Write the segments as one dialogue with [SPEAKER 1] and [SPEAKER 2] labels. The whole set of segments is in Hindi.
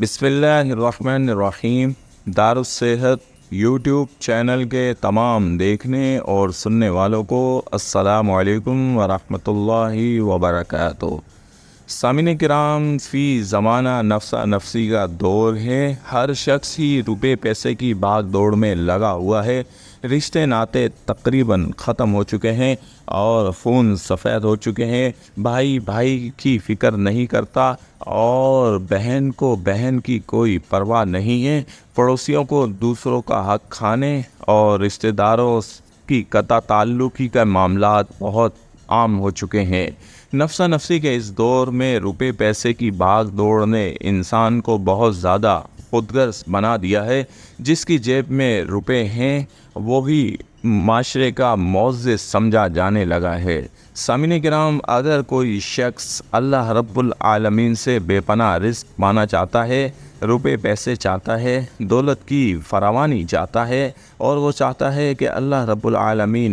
[SPEAKER 1] बिसमीम दारसेहत यूट्यूब चैनल के तमाम देखने और सुनने वालों को अस्सलाम वालेकुम वबरकातुहू। सामिन कराम, फ़ी ज़माना नफसा नफसी का दौर है। हर शख्स ही रुपये पैसे की भाग दौड़ में लगा हुआ है। रिश्ते नाते तकरीबन ख़त्म हो चुके हैं और फ़ोन सफ़ेद हो चुके हैं। भाई भाई की फ़िक्र नहीं करता और बहन को, बहन की कोई परवाह नहीं है। पड़ोसियों को दूसरों का हक खाने और रिश्तेदारों की कता ताल्लुकी का मामला बहुत आम हो चुके हैं। नफसा नफसी के इस दौर में रुपए पैसे की भाग दौड़ ने इंसान को बहुत ज़्यादा खुदगर्ज बना दिया है, जिसकी जेब में रुपए हैं, वो भी माशरे का मुआज़ समझा जाने लगा है। सामिन कराम, अगर कोई शख्स अल्लाह रब्बुल से बेपना रिस्क पाना चाहता है, रुपए पैसे चाहता है, दौलत की फरावानी चाहता है, और वो चाहता है कि अल्लाह रब्बुल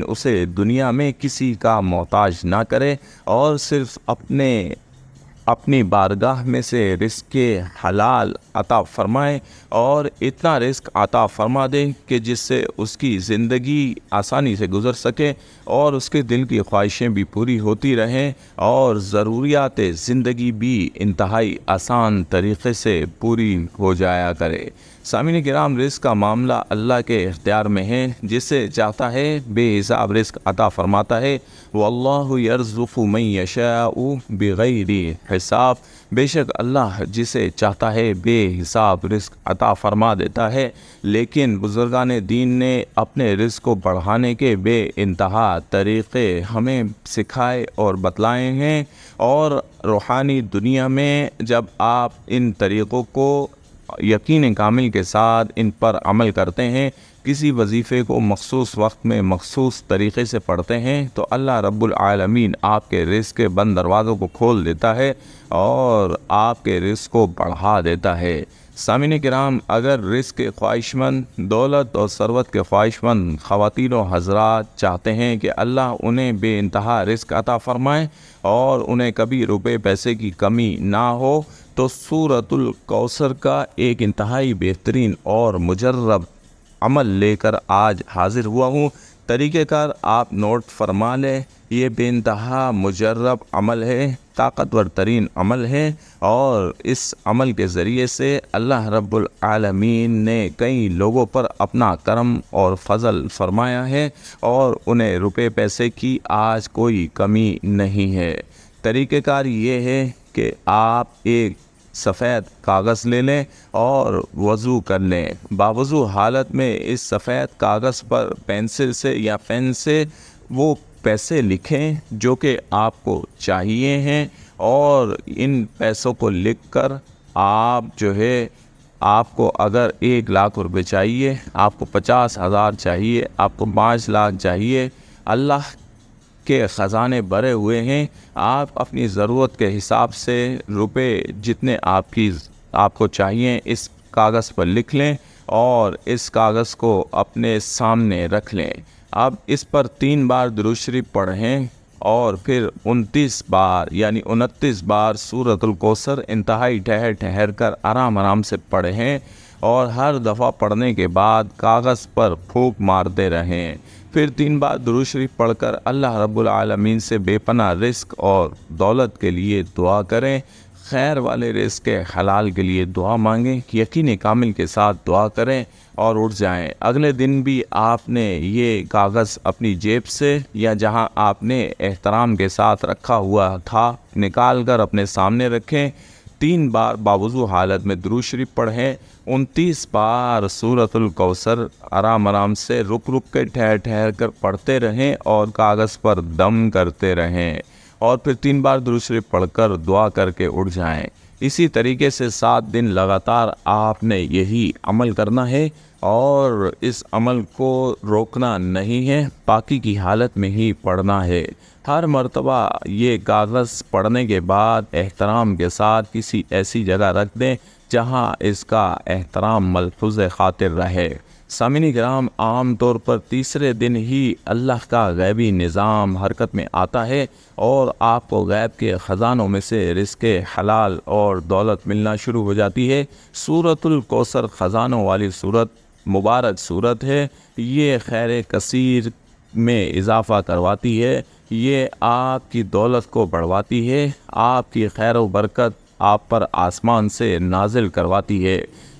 [SPEAKER 1] उसे दुनिया में किसी का मोहताज ना करे, और सिर्फ़ अपने अपनी बारगाह में से रिस्क हलाल अता फरमाएँ और इतना रिस्क अता फ़रमा दें कि जिससे उसकी ज़िंदगी आसानी से गुज़र सके और उसके दिल की ख्वाहिशें भी पूरी होती रहें और ज़रूरियात ज़िंदगी भी इंतहाई आसान तरीक़े से पूरी हो जाया करे। सामिन कराम, रिस्क का मामला अल्लाह के इख्तियार में है, जिससे चाहता है, बेहिसाब रिस्क अता फ़रमाता है, वल्लाहु यरज़ुफ़ु मन यशाउ बग़ैरि हिसाब बेशक अल्लाह जिसे चाहता है बेहिसाब रिस्क अता फ़रमा देता है, लेकिन बुज़ुर्गान दीन ने अपने रिस्क को बढ़ाने के बे इंतहा तरीक़े हमें सिखाए और बतलाए हैं। और रूहानी दुनिया में जब आप इन तरीक़ों को यकीन कामिल के साथ इन पर अमल करते हैं। किसी वजीफ़े को मखसूस वक्त में मखसूस तरीक़े से पढ़ते हैं तो अल्लाह रब्बुल आलमीन आपके रिस्क के बंद दरवाज़ों को खोल देता है और आपके रिस्क को बढ़ा देता है। सामिन कराम, अगर रिस्क के ख्वाहिशमंद, दौलत और सरवत के ख्वाहिशमंद ख़वान हजरात चाहते हैं कि अल्लाह उन्हें बे इंतहा रिस्क अता फ़रमाएँ और उन्हें कभी रुपये पैसे की कमी ना हो तो सूरतुल कौसर का एक इंतहाई बेहतरीन और मुजर्रब अमल लेकर आज हाजिर हुआ हूँ। तरीक़ेकार आप नोट फरमा लें, ये बेानतहा मुजर्रब अमल है, ताकतवर तरीन अमल है और इस अमल के ज़रिए से अल्लाह रब्बुल आलमीन ने कई लोगों पर अपना करम और फजल फरमाया है और उन्हें रुपए पैसे की आज कोई कमी नहीं है। तरीक़ेकार ये है कि आप एक सफ़ेद कागज़ ले लें और वज़ू कर लें। बावजू हालत में इस सफ़ेद कागज़ पर पेंसिल से या पेन से वो पैसे लिखें जो कि आपको चाहिए हैं और इन पैसों को लिख कर आप जो है, आपको अगर एक लाख रुपए चाहिए, आपको पचास हज़ार चाहिए, आपको पाँच लाख चाहिए, अल्लाह के ख़जाने भरे हुए हैं। आप अपनी ज़रूरत के हिसाब से रुपए जितने आपकी, आपको चाहिए, इस कागज़ पर लिख लें और इस कागज़ को अपने सामने रख लें। अब इस पर तीन बार दुरुशरी पढ़ें और फिर उनतीस बार, यानी उनतीस बार सूरतुल कौसर इंतहाई ठहर ठहर कर आराम आराम से पढ़ें। और हर दफ़ा पढ़ने के बाद कागज़ पर फूक मारते रहें। फिर तीन बार दुरुशरीफ पढ़कर अल्लाह रब्बुल से बेपना रिस्क और दौलत के लिए दुआ करें। खैर वाले रिस्क के हलाल के लिए दुआ मांगें, यकीन कामिल के साथ दुआ करें और उठ जाएँ। अगले दिन भी आपने ये कागज़ अपनी जेब से या जहाँ आपने एहतराम के साथ रखा हुआ था निकाल कर अपने सामने रखें। तीन बार बावजू हालत में द्रू पढ़ें, उनतीस बार सूरतुल कौसर आराम आराम से रुक रुक के ठहर ठहर कर पढ़ते रहें और कागज़ पर दम करते रहें और फिर तीन बार द्रू पढ़कर दुआ करके उठ जाएँ। इसी तरीके से सात दिन लगातार आपने यही अमल करना है और इस अमल को रोकना नहीं है, बाकी की हालत में ही पढ़ना है। हर मरतबा ये कागज़ पढ़ने के बाद एहतराम के साथ किसी ऐसी जगह रख दें जहाँ इसका एहतराम मलफूज ख़ातिर रहे। सामिनी ग्राम आम तौर पर तीसरे दिन ही अल्लाह का गैबी निज़ाम हरकत में आता है और आपको गैब के ख़जानों में से रिस्क हलाल और दौलत मिलना शुरू हो जाती है। सूरतुल कौसर ख़जानों वाली सूरत मुबारक सूरत है। ये खैर कसीर में इजाफ़ा करवाती है। ये आपकी दौलत को बढ़वाती है। आपकी खैर बरकत आप पर आसमान से नाजिल करवाती है।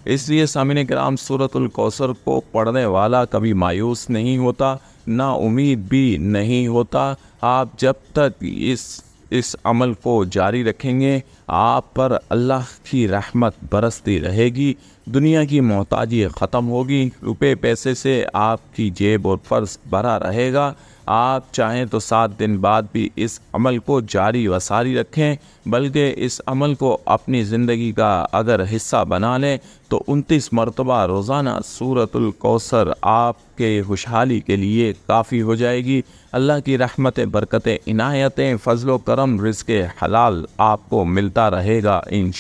[SPEAKER 1] इसलिए सामिन कराम सूरतुल कौसर को पढ़ने वाला कभी मायूस नहीं होता, ना उम्मीद भी नहीं होता। आप जब तक इस इस अमल को जारी रखेंगे, आप पर अल्लाह की रहमत बरसती रहेगी, दुनिया की मोहताजी ख़त्म होगी, रुपए पैसे से आपकी जेब और फ़र्ज़ भरा रहेगा। आप चाहें तो सात दिन बाद भी इस अमल को जारी व सारी रखें, बल्कि इस अमल को अपनी ज़िंदगी का अगर हिस्सा बना लें तो उनतीस मरतबा रोज़ाना सूरतुल कौसर आपके खुशहाली के लिए काफ़ी हो जाएगी। अल्लाह की रहमत, बरकत, इनायतें, फ़जल करम रिज़ हलाल आपको मिलता रहेगा इन